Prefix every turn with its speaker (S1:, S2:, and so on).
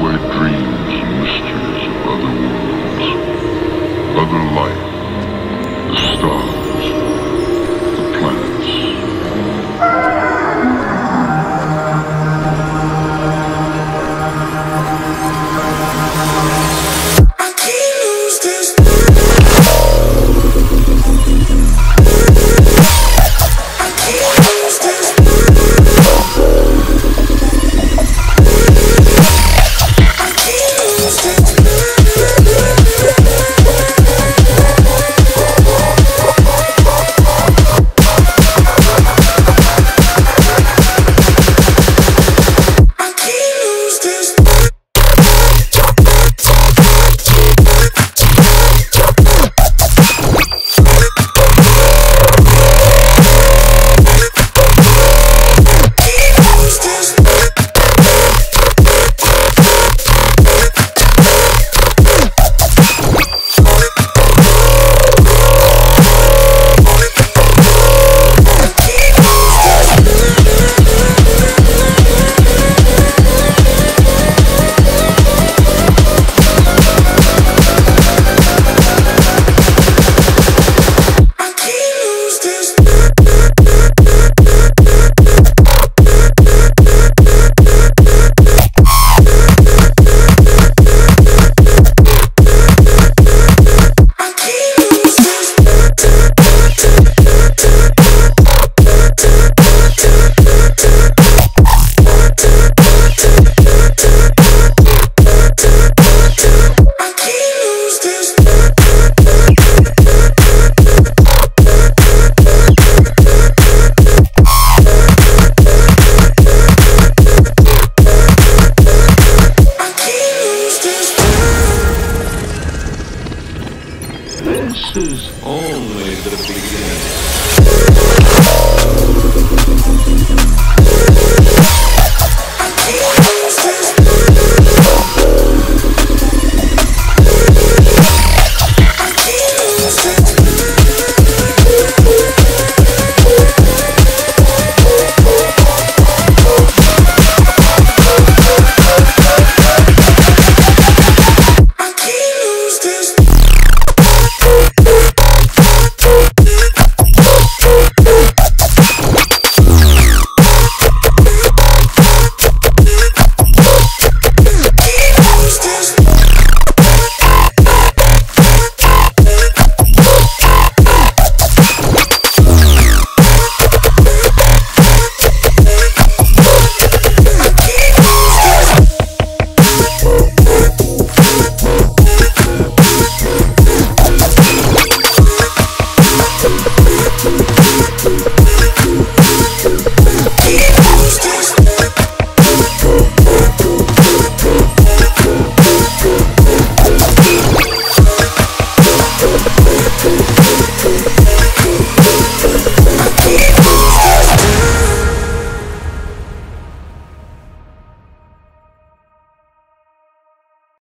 S1: away dreams and mysteries of other worlds, other life, the stars.
S2: This is only the beginning.